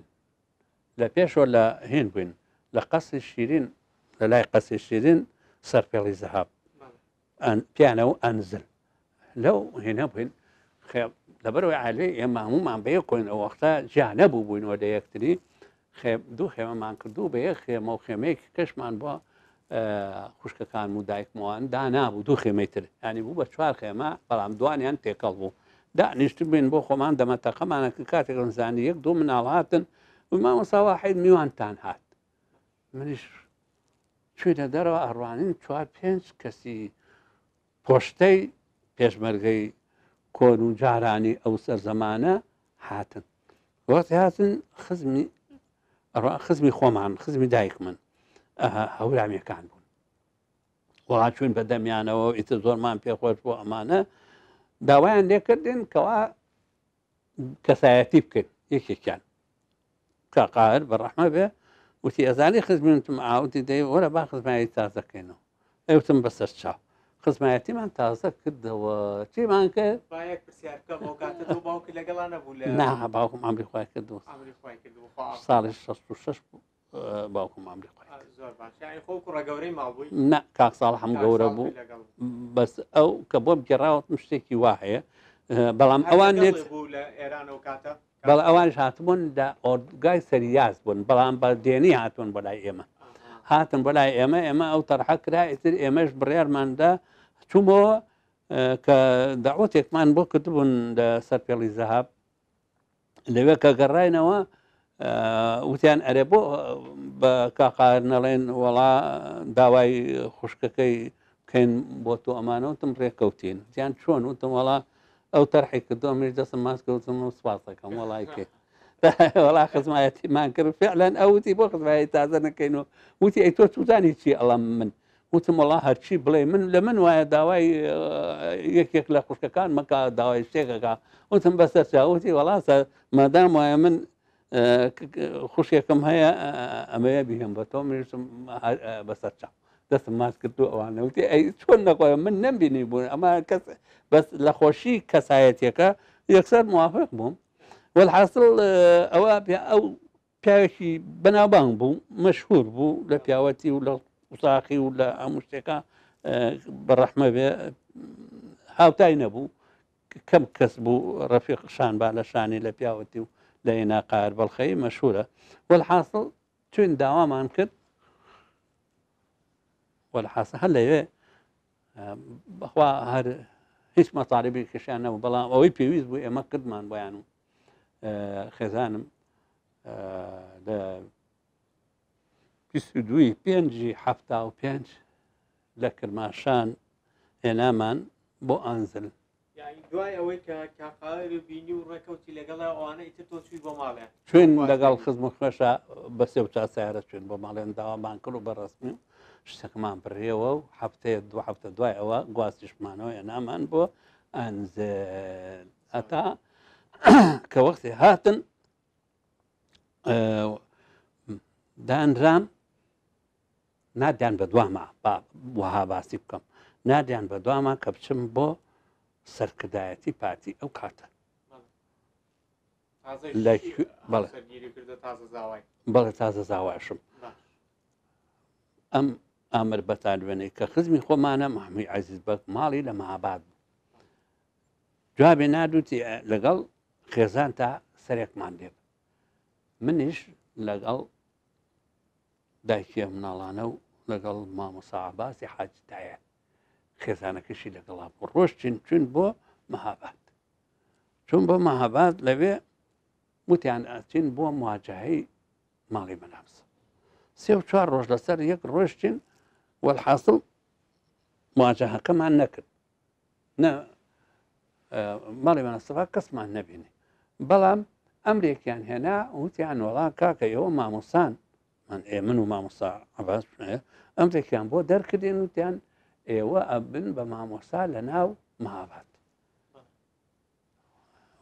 لە پێشەوە لە هێن بووین لە قەسی شیرین لە لای قەسی شیرین سەرپێڵی زەهاب پیانە و ئەنزل لەو هێنە بووین لەبەرەوەی عالی ئێمە هەمومان بەیە کۆین ئەو وەختە جیانە بوو بووینەوە لە یەکتری خێم دوو خێمەمان کردو بە یەک خێمە و خێمەیەکی کەشمان بۆ خوشکەکان و دایکمەوان دانابوو دوو خێمەی تر ینی بوو بە چوار خێمە بەڵام دوانیان تێکەڵ بوو دانیشت بین بۆ خۆمان دەمەتەقەمانە کە کاتێک ڕزانانی یەک دوو مناڵ هاتن ومامەساوا حید میوانتان هات منیش چوینە دەرەوە ئەڕوانین چوار پێنج کەسی پۆشتەی پێشمەرگەی کۆن و جارانی ئەو سەرزەمانە هاتن وەختی هاتن خزمی خزمی خۆمان خزمی دایک من هەورامیەکان بوون وهاچوون بە دەمیانەوە ئیتر زۆرمان پێخۆش بۆ ئەمانە داوایان لێکردن کەوا کەسایەتی بکرد یەکێکیان کا قاهر بە ڕەحمە بێ وتی ئەزانی خزمونتم ئاوتی دەی وەرە با خزمایەتی تازەکەینەوە ئەوتم بەسەر چاو خزمایەتیمان تازە کردەوە چیمان کرد باوکمان بخوای کردەوە ساڵی 66 باوکم ئەمریکای کاک ساڵ هەم گەورە بوو بەس ئەو کە بۆم گەڕاوە شتێکی وا هەیە بەڵام ئەوان نێت بەڵ ئەوانش هاتبوون لە ئۆردگای سەریاز بوون بەڵام بە دێنی هاتوون بۆ لای ئێمە هاتن بۆ لای ئێمە ئێمە ئەو تەرحە کرا ئیتر ئێمەش بڕیارماندا چوومەوە کە داوەتێکمان بۆ کردبوون لە سەر پێڵی زەهاب لەوێ کە گەڕاینەوە وتیان ئەرێ بۆ بە کاقار نەڵێن وەڵا داوای خوشکەکەی بکەین بۆ تۆ ئەمانەوتم ڕێککەوتین جیان چۆن وتم وەڵا ئەو تەرحی کردو منش دەسم ماسکەوتم و سوپاسەکەم وەڵای پێ وەڵا خزمایەتیمان کرد فعلەن ئەوتی بۆ خزمایە تازە نەکەین و وتی ئەی تۆ توزانی چی ئەڵام من وتم وەڵا هەرچی بڵێی من لە من وایە داوای یەکێک لە خوشکەکان مەکە داوای شتێکەکە وتم بە سەر چاوتی وەڵاسە مادام وایە من خوشێکم هەیە ئەمەیە بهێن بە تۆ منشم بەسەر چاو دەستم ماس کردو ئەوانەوتی ئەی چۆن نەخۆی من نەمبینی بوون ئەمە کەس بەس لە خۆشی کەسایەتەکە یەکسەر موافق بووم والحاصل ئەوە ئەو پیاوێکی بەناوبانگ بوو مەشهور بوو لە پیاوەتی و لە قوتاقی و لە هەموو شتێکە بەڕەحمە بێ هاوتای نەبوو کەم کەس بوو ڕەفیق شان با لە شانی لە پیاوەتی و لە ئێناقار بەڵخەی مەشهورە وەحاصل توێن داوامان کرد وەحاصە هەر لەوێ بەخوا هەر هیچ مەتالبی کەشیان نەبوو بەڵام ئەوەی پێویست بوو ئێمە کردمان بۆیان و خێزانم لە دوی پێنجی هەفتا و پێنج لە کرماشان هێنامان بۆ ئانزل یانی دوای ئەوەی کە کاقاوێری و بینی و ڕێکەوتی لەگەڵا ئەوانە ئیتر تۆ چووی بۆ ماڵێن چوین لەگەڵ خزم و خوێشە بە سێ و چا سیارە چوین بۆ ماڵێن داوامان کرد و بە ڕسمی و شتەکەمان بڕێەوە و هەفتەیە دو هەفتە دوای ئەوە گواستیشمانەوە ئێنامان بۆ ئەنز ئەتا کە وەختی هاتن دانرام نادیان بە دواما با وەها باسی بکەم نادیان بە دواما کە بچم بۆ سەرکردایەتی پارتی ئەو کاتە بەڵێ تازە زاواشم ئەم ئامر بەتالوێنەی کە خزمی خۆمانە محمی عزیز بەک ماڵی لە مەعباد بوو جوابێ نادوتی لەگەڵ خێزان تا سەرێکمان دێت منیش لەگەڵ دایکی ئەم مناڵانە و لەگەڵ مامۆسا عباسی حاجدایە خێزانەکەشی لەگەڵا بۆ ڕۆشتین چون بۆ مەهابات چون بۆ مەهابات لەوێ وتیان ئەچین بۆ مواجهی ماڵی مەلامس سێ و چوار ڕۆژ لەسەر یەک ڕۆشتین وەحاصل مواجهەکەمان نەکرد نە مەڵێ مەنەستەفا کەسمان نەبینێ بەڵام ئەمرێکیان هێنا وتیان وەڵا کاکە ئێوە مامۆسان من ئێ من و مامۆسا عباس ئەمرێکیان بۆ دەرکردێن وتیان ئێوە ئەبن بە مامۆسا لە ناو مابات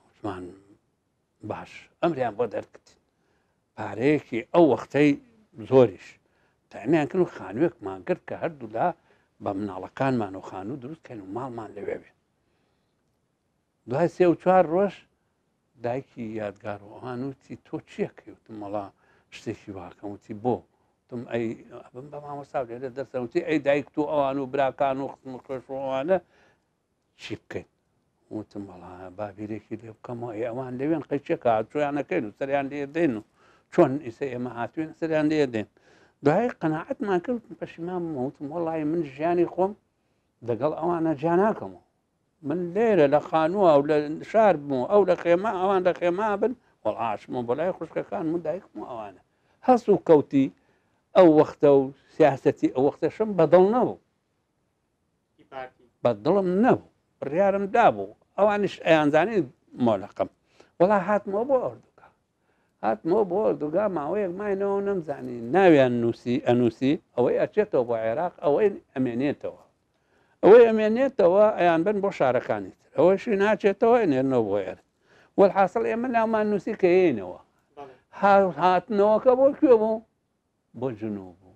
وتمان باش ئەمریان بۆ دەرکرد پارەیەکی ئەو وەختەی زۆریش تامیان کرد و خانوێکمان کرد کە هەردوولا بە مناڵەکانمان و خانوو دروستکەن و ماڵمان لەوێ بێ دوای سێ و چوار ڕۆژ دایکی یادگار و ئەوان وتی تۆ چیەکەی وتم مەڵا شتێکی واکەم وتی بۆ وتم ئەی بم بە مامۆستا لێرە دەستەوتی ئەی دایک تو ئەوان و براکان و خستم خۆشوانە چی بکەین وتم بەڵا بابیرێکی لێ بکەمەوە ئێ ئەوان لەوێن قەیچێکە هاتویانەکەین و سەریان لێ دێن و چۆن ئیسە ئێمە هاتوێن سەریان لێ دێن دوای قەنەعەتمان کرد پەشیمان وتم وەڵی من ژیانی خۆم دەگەڵ ئەوانە جیاناکەمەوە من لێرە لە خانووە و لە شار بوو ئەو لە خێما ئەوان لە خێما بن وەڵاشمە بۆ لای خوشکەکان من دایکم و ئەوانە هەست و کەوتی ئەو وەختە و سیاستی ئەو وەختەشم بەدڵ نەبوو بە دڵم نەبوو بڕیارم دابوو ئەوانش ئەیانزانی مۆلەقم وڵا هاتمەوە بۆ ئەردوگا هاتمەوە بۆ ئەردوگا ماوەیەک ماینەوە نەمزانی ناویان نووسی ئەنووسی ئەوەی ئەچێتەوە بۆ عێراق ئەوەی ئەمێنێتەوە ئەوەی ئەمێنێتەوە ئەیان بن بۆ شارەکانی تر ئەوەشی ناچێتەوە نێرنەوە بۆ ئێرە وەل حاصل ئێمە ناومان نووسی کەینەوە هاتنەوەکە بۆ کوێ بوو بۆ جنوب بوو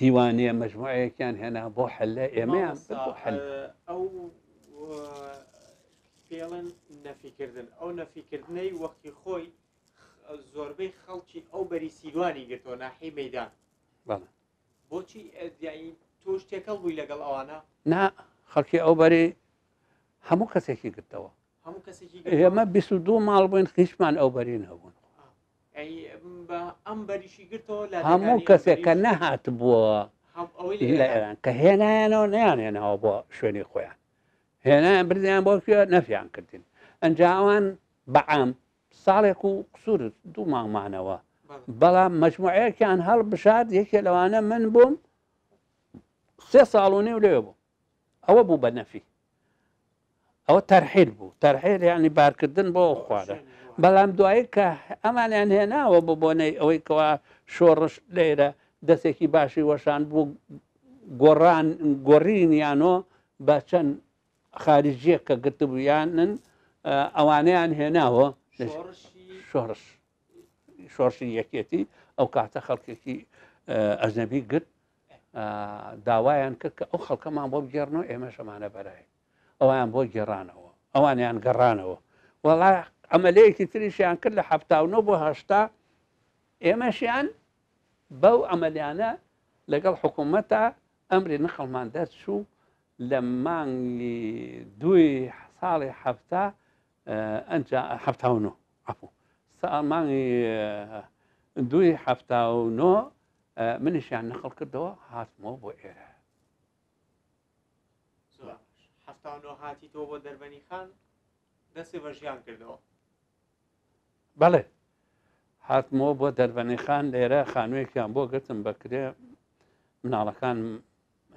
دیوانەیە مجموعەیەکیان هێنا بۆ حلە ئێمەیان ئەو پێڵن نەفیکردن ئەو نەفیکردنەی وەختی خۆی زۆربەی خەڵکی ئەو بەری سیروانی گرتەوە ناحی مەدان بۆچی ئەزیایی تۆ شتێکەڵ بووی لەگەڵ ئەوانە نا خەڵکی ئەو بەری هەموو کەسێکی گرتەوە ئێمە بیست و دوو ماڵ بووین هیچمان ئەو بەری نەبوون هەموو کەسێک کە نەهات بووە لە ئێران کە هێنایانەوە نیان هێناوە بۆ شوێنی خۆیان هێنایان بردیان بۆ کوێ نەفیان کردین ئەنجاوان بەعام ساڵێک و قسوور دوو ماڵمانەوە بەڵام مەجموعەیەکیان هەڵبژات یەکێ لەوانە من بووم سێ ساڵونی و لێ بوو ئەوە بوو بە نەفی ئەوە تەرحیل بوو تەرحێل یعنی بارکردن بۆ ئەو خوارە بەڵام دوایی کە ئەمانیان هێناوە بۆ بۆنەی ئەوەی کەوا شۆڕش لێرە دەستێکی باشی وەشان بوو گۆڕان گۆڕینیانۆ بە چەند خارجیە کە گرتبوویانن ئەوانەیان هێناوە شۆڕش شۆڕشی یەکێتی ئەو کاتە خەڵکێکی ئەزەبی گرت داوایان کرد کە ئەو خەڵکەمان بۆ بگێڕنەوە ئێمەش ئەمانە بەرای ئەویان بۆ گێڕانەوە ئەوانیان گەڕانەوە وڵا ئەمەلەیەکی تریشیان کرد لە هەفتاونەوە بۆ هەشتا ئێمەشیان بەو ئەمەلیانە لەگەڵ حکوومەتە ئەمری نەخەڵمان دەرچوو لە مانگی دوی ساڵی هەفتا هەفتاونۆ عفو مانگی دوی هەفتاونۆ منشیان نقل کردەوە هاتمەوە بۆ ئێرە هاتی تۆ بۆ دەربەنی خان دەستی بە ژیان کردەوە بەڵێ هاتمەوە بۆ دەربەنی خان لێرە خانوویەکیان بۆ گرتم بەکرێ مناڵەکان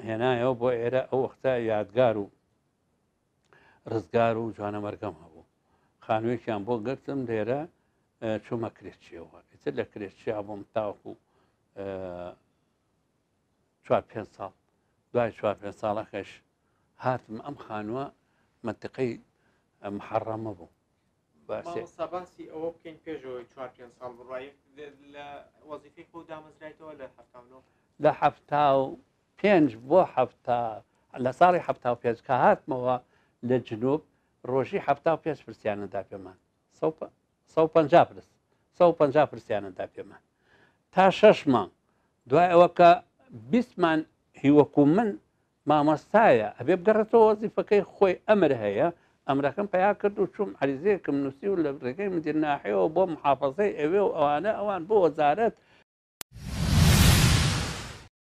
هێنایەوە بۆ ئێرە ئەو وەختە یادگار و ڕزگار و جوانەمەرگەم هەبوو خانوێکیان بۆ گرتم لێرە چوومە کرێچیەوە ئیتر لە کرێچیا بۆم تاوەکو چوار پێ ساڵ دوای چوار پێ ساڵەکەش هاتم ئەم خانووە منتقەی محڕەمە بوو باسی ئەوە بکەین پێشەوەی چوار پێ ساڵ بڕایە لە وەزیفی خۆ دامەزرایتەوە لە هەفتانەوە لە هەفتا و پێنج بۆ حەفتا لە ساڵی حەفتا و پێنج کە هاتمەوە لە جنوب ڕۆژی حەفتا و پێنج پرسیانەدا پێمان سە و پەنجا پرس سە و پەنجا پرسیانەدا پێمان تا شەش مانگ دوای ئەوە کە بیستمان هیوەکو من مامۆستایە ئەبێ بگەڕێتەوە وەزیفەکەی خۆی ئەمر هەیە ئەمرەکەم پیا کرد و چوم عریزەیەکم نووسی و لە ڕێگەی مدیرناحەوە بۆ محافظەی ئەوێ و ئەوانە ئەوان بۆ وەزارەت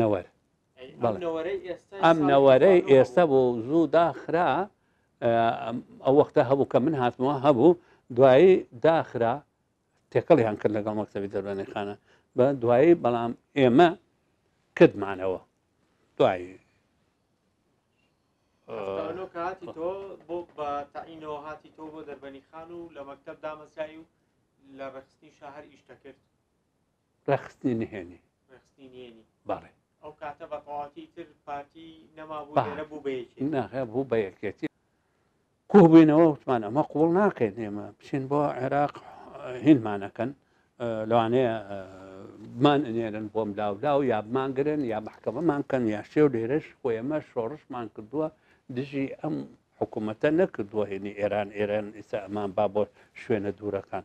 نەوەر ئەم نەوەرەی ئێستا بۆ زوو داخرا ئەو وەختە هەبوو کە من هاتمەوە هەبوو دوایی داخرا تێکەڵیان کرد لەگەڵ مەکتتەبی دەروێنەکانە بە دوایی بەڵام ئێمە کردمانەوە دوایی هاتی تۆ بۆ بە تاینەوە هاتی تۆ بۆ دەربەنی خان و لە مەکتب دامەزایی و لە ڕخستنی شاهر ئیشتەکرد ڕێکخستنی نهێنی بەڵێ بوو بە یەکێتی قوبووینەوە وتمان ئەمە قوڵ ناکەین ئێمە بچین بۆ عێراق هینمانەکەن لەوانەیە بمان ئەنێرن بۆم لاولا و یا بمانگرن یا محکەمەمان کەن یا شێ و لێرەش خۆ ئێمە شۆڕشمان کردووە دژی ئەم حکوومەتە نەکردووە هێنی ئێران ئێران ئیسا ئەمان با بۆ شوێنە دوورەکان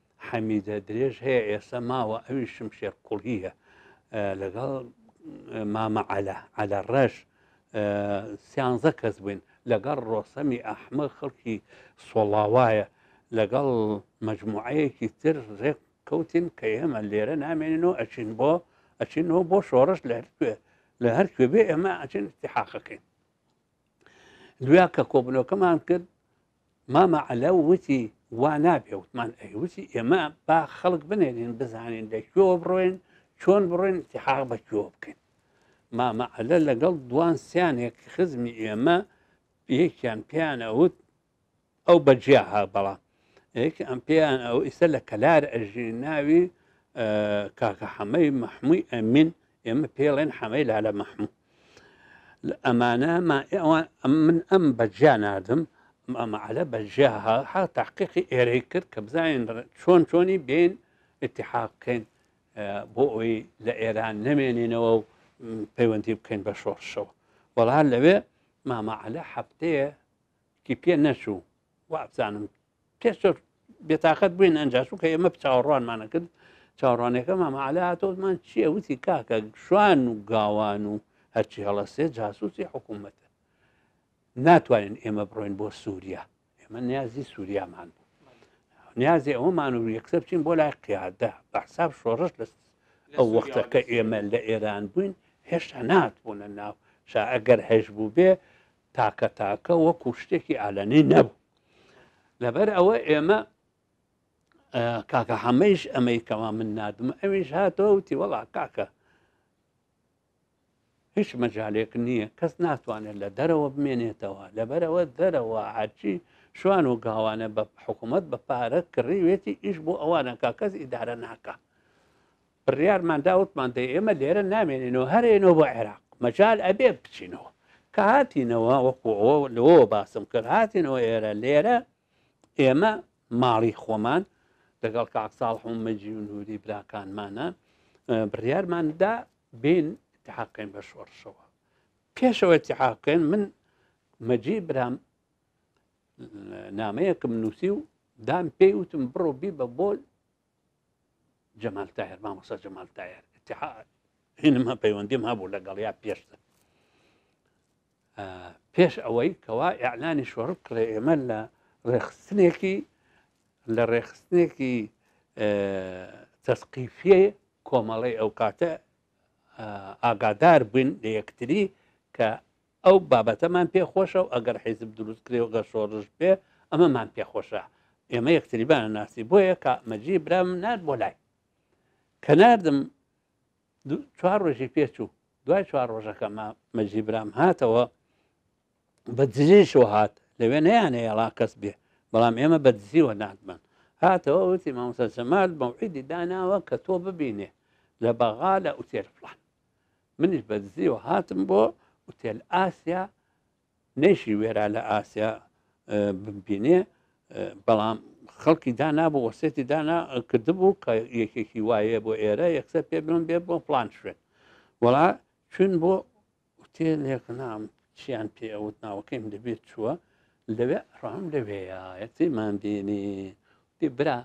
حەمیدە درێژ هەیە ئێستا ماوە ئەوی شمشێر قوڵیە لەگەڵ مامە عەلا عەلا ڕەش سیانزە کەس بووین لەگەڵ ڕۆسەمی ئەحمە خەڵکی سۆڵاوایە لەگەڵ مجموعەیەکی تر ڕێک کەوتین کە ئێمە لێرە نامێنن و ئەچین بۆ ئەچینەوە بۆ شۆڕش لە هەرکوێ لە هەر کوێبێ ئێمە ئەچین تحاقەکەین دویا کە کۆبنەوەکەمان کرد مامە عەلەو وتی وا نابێ وتمان ئەی وتی ئێمە با خەڵک بنێرین بزانین لە کوێوە بڕۆین چۆن بڕۆین تحاق بە کوێوە بکەین مامە عەلە لەگەڵ دوان سیانێک خزمی ئێمە یەکیان پێیان ئەوت ئەو بەجیا ها بەڵام یەکی ئەم پێیان ئەو ئیسە لە کەلار ئەژین ناوی کاکە حەمەی مەحمووی ئەمین ئێمە پێڵێن حەمەی لالە مەحموو ئەمانە من ئەم بەجیا نادم ئەمەعاە بەجیا ها تاقیقی ئێرەی کرد کە بزانین چۆن چۆنی بێن اتحاقکەین بۆ ئەوی لە ئێران نەمێنینەوە و پەیوەندی بکەین بە شۆڕشەوە وەڵا لەوێ مامەعاە هەفتەیە کی پێ نەچوو وابزانم پێ زۆر بێتاقەت بووین ئەنج چونکە ئێمە چاوەڕوانمانە کرد چاوەڕوانەکە مامەعاالاتۆمان چییە وتی کاکە شوان و گاوان و هەرچی هەڵەسێ جاسوسی حکوومەتە ناتوانین ئێمە بڕۆین بۆ سووریا ئێمە نیازی سووریامان بوو نیازی ئەومان و یەکسەر بچین بۆ لای قیادە بەحساب شۆڕش لە ئەو وەختەکە ئێمە لە ئێران بووین هێشتا نات بوونە ناو شا ئەگەر هەش بوو بێ تاکە تاکە وەکو شتێکی ئالەنی نەبوو لەبەر ئەوە ئێمە کاکە حەمەیش ئەمەی کەوا من نادم ئەویش هاتەوە وتی وەڵا کاکە هیچ مەجالێک نییە کەس ناتوانێت لە دەرەوە بمێنێتەوە لەبەرەوە دەرەوە هەرچی شوان و گاوانە بە حکوومەت بە پارە کڕیوێتی ئیش بۆ ئەوانەکە کەس ئیدارە ناکە بڕیارمان دا وتمان دەی ئێمە لێرە نامێنێنەوە هەر ئێنەوە بۆ عێراق، مەجال ئەبێ بچینەوە، کە هاتینەوە وەکوو ئەوە لەوەوە باسم کرد هاتینەوە ئێرە لێرە ئێمە ماڵی خۆمان لەگەڵ کاک ساڵح و مەجی و نووری براکانمانە بڕیارماندا بین تحاقین بە شۆڕشەوە پێشەوەی تحاقێن من مەجی برام نامەیەکم نووسی و دام پێی وتم بڕۆ بی بە بۆل جەمال تاهر مامۆسا جەمال تاهر اتحاد هینم هە پەیوەندیم هەبوو لەگەڵیا پێشتر پێش ئەوەی کەوا ئەعلانی شۆڕک کڕێ ئێمە لە ڕێخستنێکی لە ڕێخستنێکی تەسقیفێ کۆمەڵی ئەو کاتە ئاگادار بووین لە یەکتری کە ئەو بابەتەمان پێ خۆشە و ئەگەر حیزب دروست کرێ و گەر شۆڕش بێ ئەمەمان پێ خۆشە. ئێمە یەکتری با نەناسی. بۆیە کا مەجی برام نارد بۆ لای. کە ناردم دو چوار ڕۆژی پێ چوو. دوای چوار ڕۆژەکە ما مەجی برام هاتەوە بە دزیشەوە هات لەوێ نەیانەیەڵا کەس بێ بەڵام ئێمە بە دزیوە ناتمان هاتەوە وتی مامۆستا جەمال مەوعیدی داناوە کە تۆ ببینێ لە بەغا لە ئوتێل فڵان منیش بە دزیەوە هاتم بۆ ئوتێل ئاسیا نەیشی وێرا لە ئاسیا ببینێ بەڵام خەڵکی دانا بۆ وەسێتی دانا کردبوو کە یەکێکی وایە بۆ ئێرە یەکسەر پێ بم بێ بۆ پلان شوێن وڵا چون بۆ ئوتێلێک نام چیان پێ ئەوت ناوەکەیم دەبێت چووە لەوێ ڕام لەوێیەتی مامبینی برا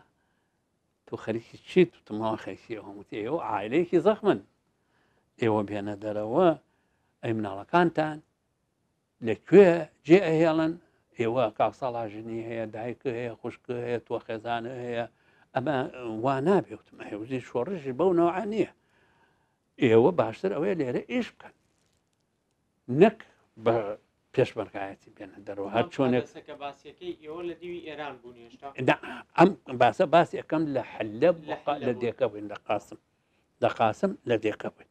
تۆ خەریکی چیت وتم هەوە خەریکی ئەوم وتی ئێوە عایلەیەکی زەخمن ئێوە بێنە دەرەوە ئەی مناڵەکانتان لەکوێ جێ ئەهێڵن ئێوە کاکساڵاژنی هەیە دایک هەیە خوشک هەیە تۆ خێزان هەیە ئەمە وا نابێتم هێوزی شۆڕژی بەو نەوە نییە ئێوە باشتر ئەوەیە لێرە ئیش بکەن نەک بە پێشمەرگایەتی بێنە دەرەوە هەر چۆنێک ئەم باسە باسی ئەەکەم لە حلە لە دێکە بووین لە قاسم لە قاسم لە دێکە بووین